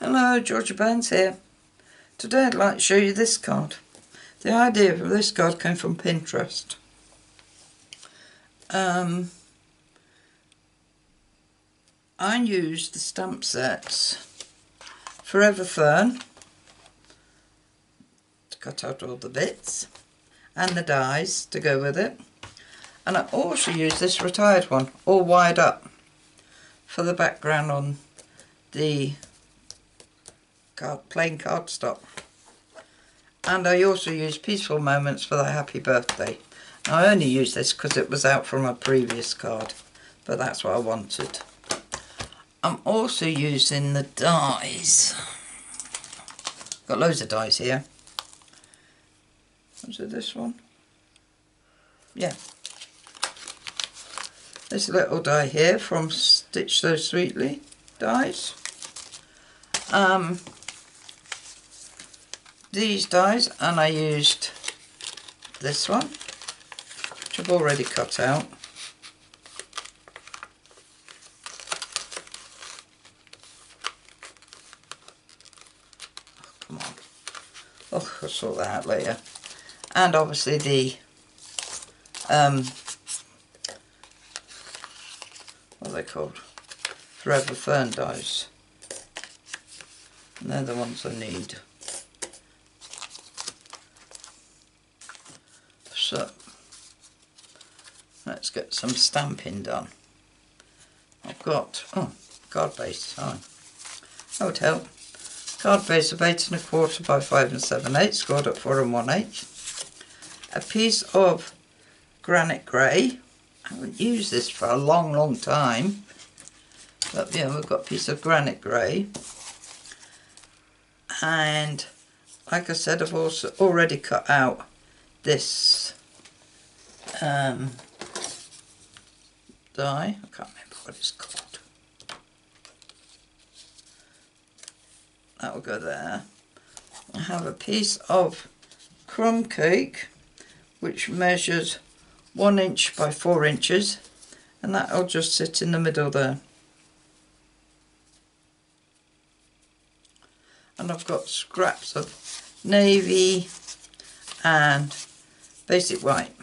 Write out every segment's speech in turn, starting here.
Hello, Georgie Burns here. Today I'd like to show you this card. The idea for this card came from Pinterest. Um, I used the stamp sets Forever Fern to cut out all the bits and the dies to go with it. And I also used this retired one, all wired up, for the background on the card, plain cardstock. And I also used Peaceful Moments for the Happy Birthday. I only used this because it was out from a previous card, but that's what I wanted. I'm also using the dies. Got loads of dies here. Was it this one? Yeah. This little die here from Stitched So Sweetly dies. Um, these dies and I used this one which I've already cut out. Oh, come on. Oh I'll sort that out later. And obviously the um, what are they called? Forever fern dies. And they're the ones I need So let's get some stamping done. I've got, oh, card base time. That would help. Card base of eight and a quarter by five and seven eighths, scored at four and one eighth. A piece of granite grey. I haven't used this for a long, long time. But yeah, we've got a piece of granite grey. And like I said, I've also already cut out this um, I can't remember what it's called. That will go there. I have a piece of crumb cake which measures one inch by four inches and that'll just sit in the middle there. And I've got scraps of navy and basic white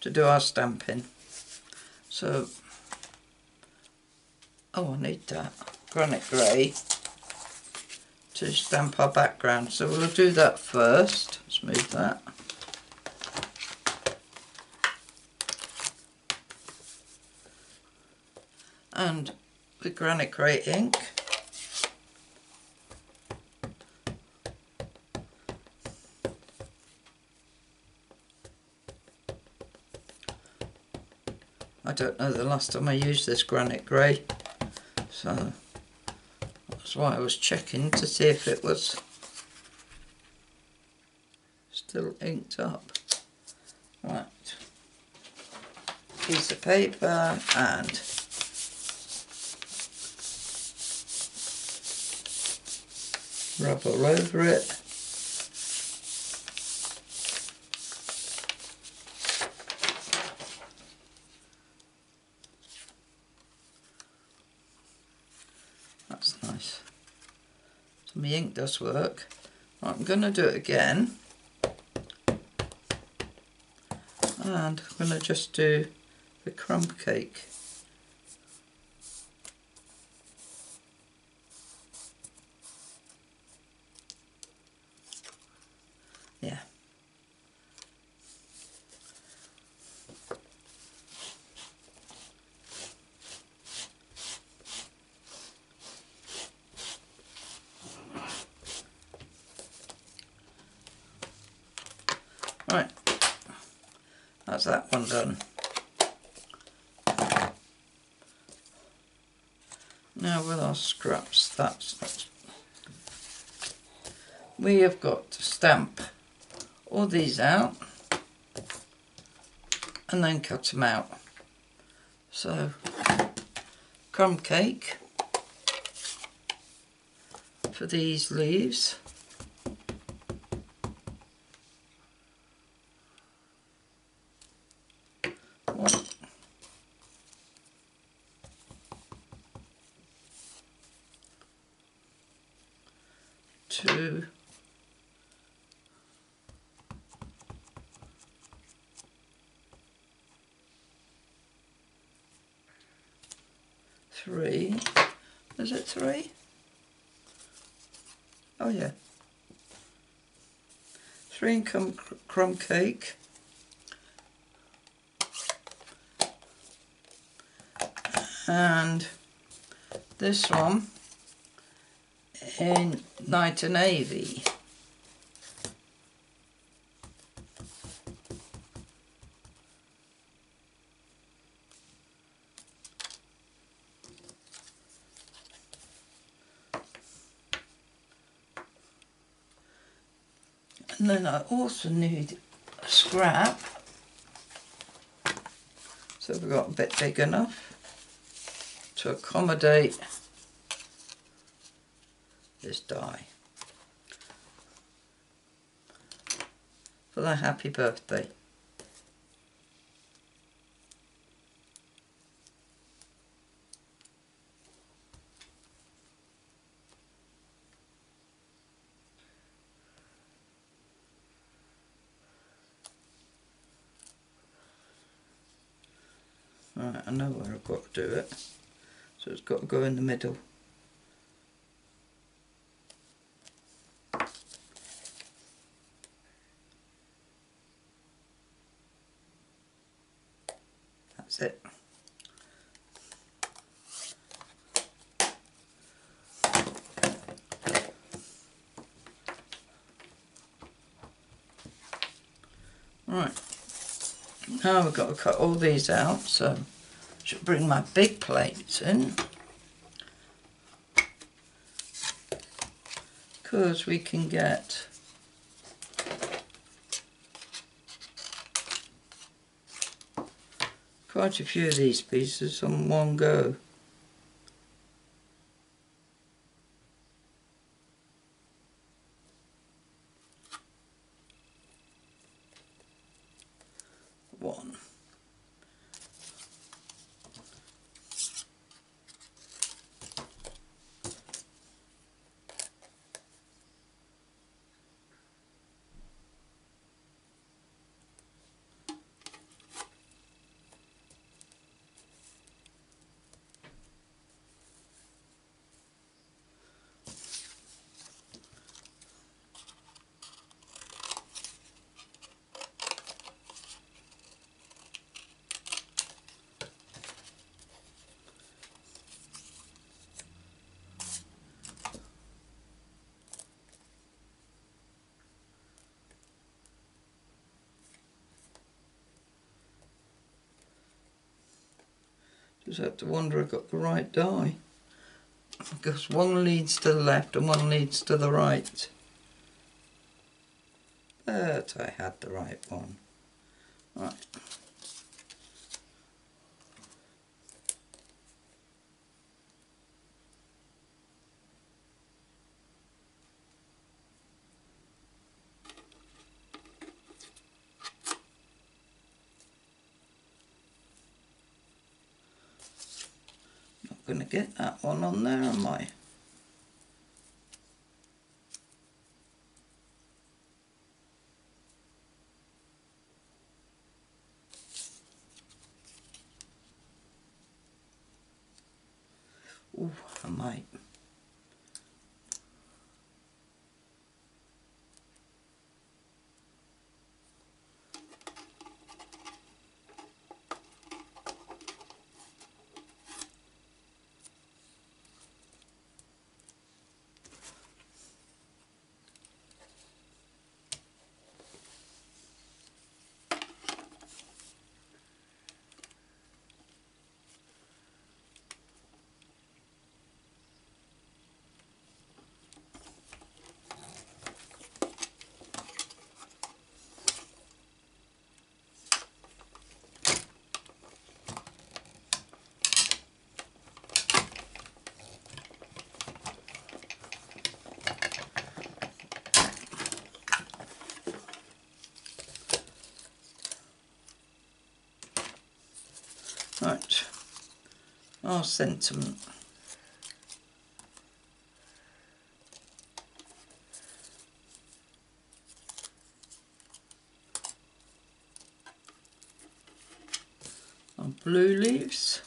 to do our stamping. So, oh I need that granite grey to stamp our background. So we'll do that first. Let's move that. And the granite grey ink. I don't know the last time I used this granite grey. So that's why I was checking to see if it was still inked up. Right. Piece of paper and rub all over it my ink does work. I'm going to do it again. And I'm going to just do the crumb cake. Yeah. Right, that's that one done. Now with our scraps, that's. We have got to stamp all these out and then cut them out. So, crumb cake for these leaves. two, three. Is it three? Oh yeah. Three and crumb, crumb cake. And this one in Night of Navy. And then I also need a scrap. So we've got a bit big enough to accommodate this die for the happy birthday. Right, I know where I've got to do it. So it's got to go in the middle. That's it. Right. Now we've got to cut all these out, so I should bring my big plates in. Because we can get quite a few of these pieces on one go. One. Just have to wonder I got the right die. Because one leads to the left and one leads to the right. But I had the right one. Right. Not going to get that one on there, am I? More sentiment. Oh, blue leaves,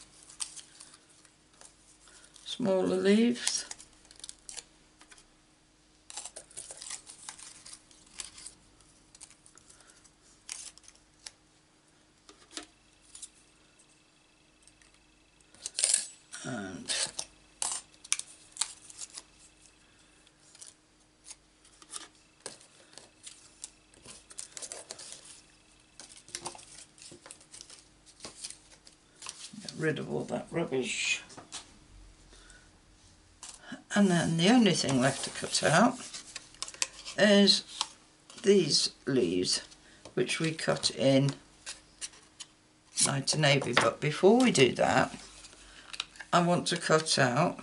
smaller leaves. Rid of all that rubbish. And then the only thing left to cut out is these leaves, which we cut in lighter navy. But before we do that, I want to cut out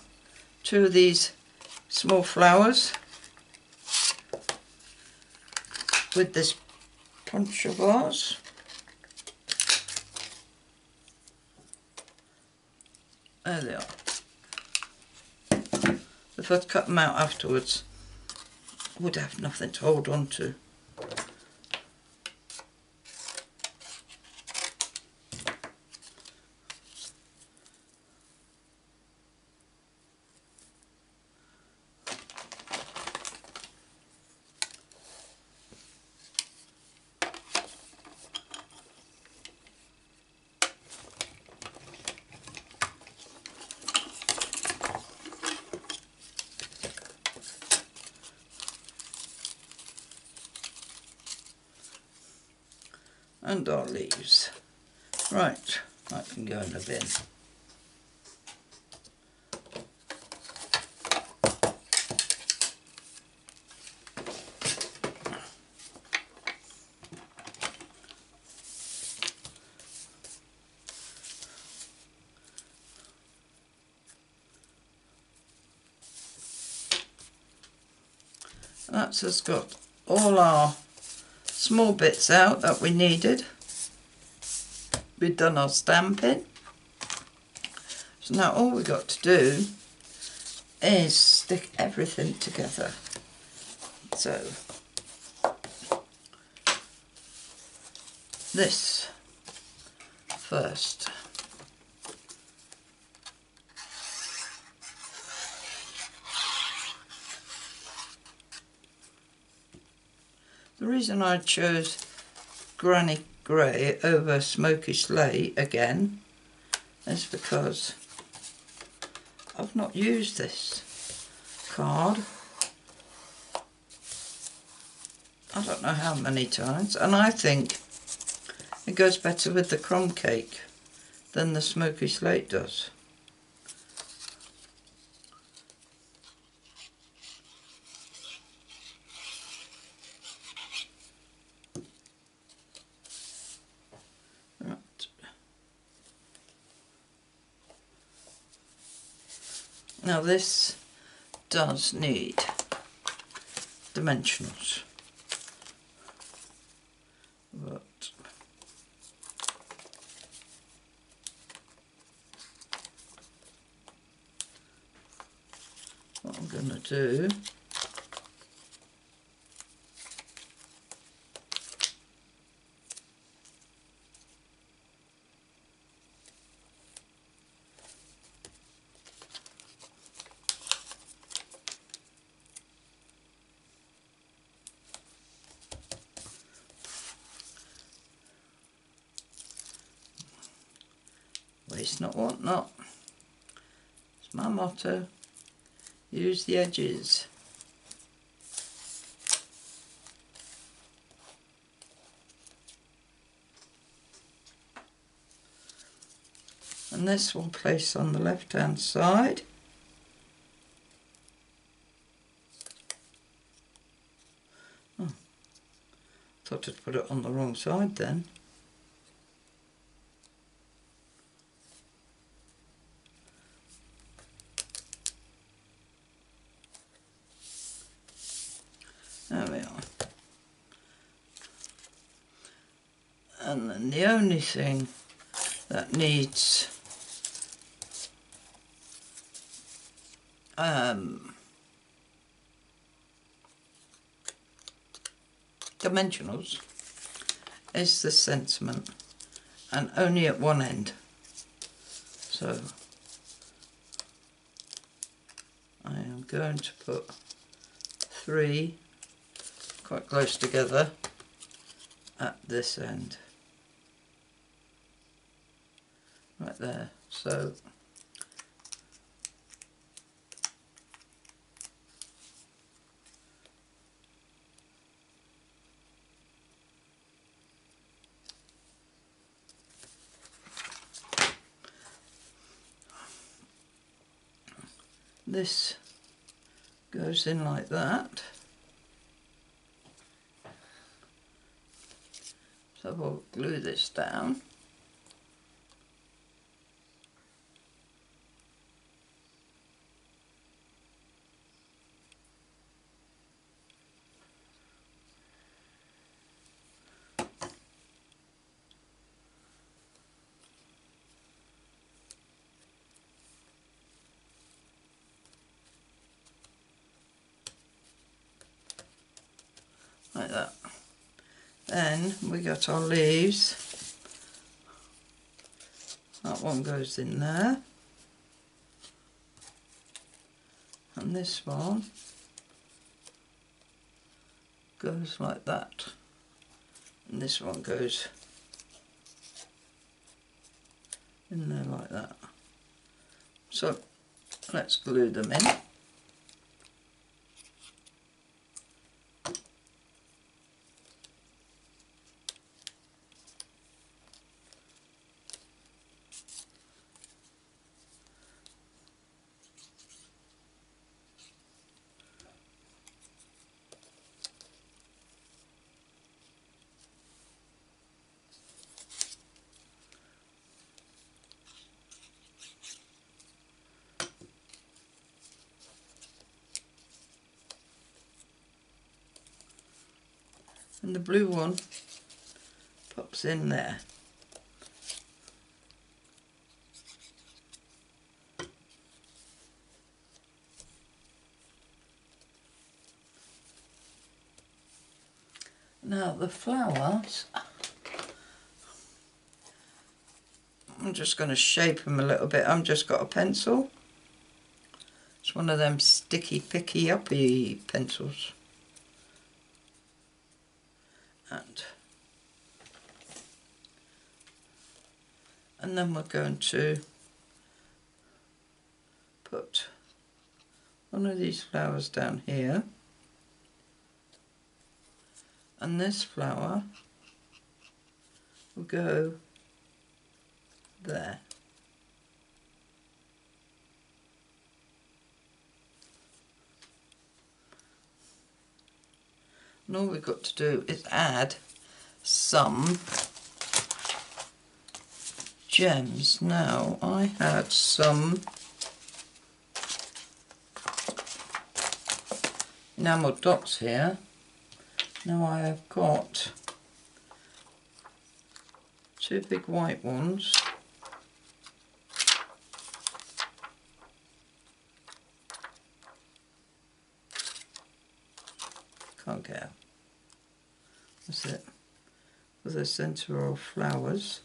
two of these small flowers with this poncho vase. There they are. If I'd cut them out afterwards, I would have nothing to hold on to. And our leaves. Right, that can go in the bin. That's just got all our small bits out that we needed. We've done our stamping. So now all we've got to do is stick everything together. So this first. Reason I chose Granite Grey over Smoky Slate again is because I've not used this card I don't know how many times and I think it goes better with the crumb cake than the Smoky Slate does. Right. Now this does need dimensionals. But what I'm going to do Not, want not. It's my motto. Use the edges. And this will place on the left hand side. Oh, thought I'd put it on the wrong side then. There we are. And the only thing that needs um, dimensionals is the sentiment and only at one end So I am going to put three quite close together at this end. Right there. So this goes in like that. So we'll glue this down. Like that. Then we got our leaves. That one goes in there. And this one goes like that. And this one goes in there like that. So let's glue them in. Blue one pops in there. Now the flowers, I'm just going to shape them a little bit. I've just got a pencil. It's one of them sticky picky uppy pencils. And and then we're going to put one of these flowers down here and this flower will go there. And all we've got to do is add some gems. Now, I had some enamel dots here. Now I have got two big white ones. Can't get. That's it. With the centre of flowers.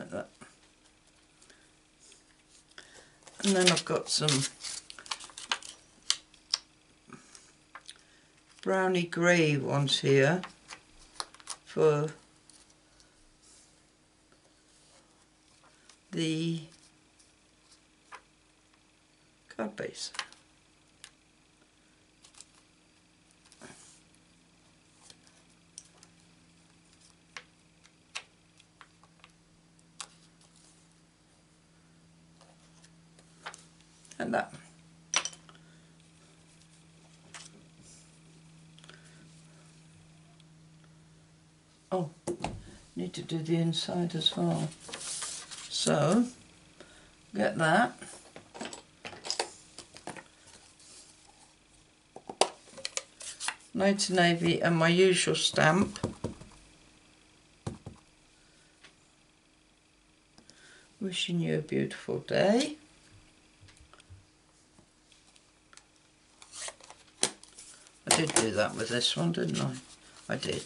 like that. And then I've got some brownie grey ones here for the card base. And that. Oh, need to do the inside as well. So, get that. Night Navy and my usual stamp. Wishing you a beautiful day. Did do that with this one, didn't I? I did.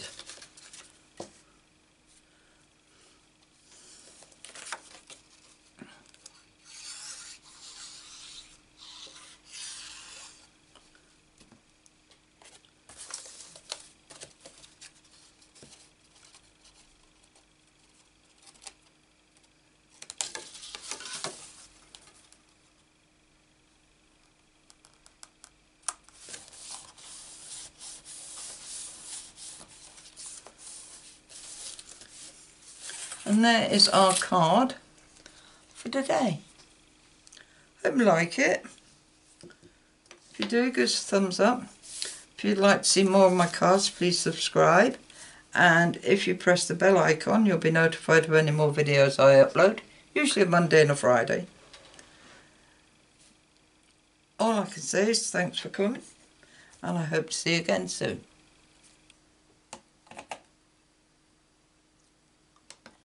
And there is our card for today. Hope you like it. If you do, give us a thumbs up. If you'd like to see more of my cards, please subscribe. And if you press the bell icon, you'll be notified of any more videos I upload, usually a Monday and a Friday. All I can say is thanks for coming, and I hope to see you again soon.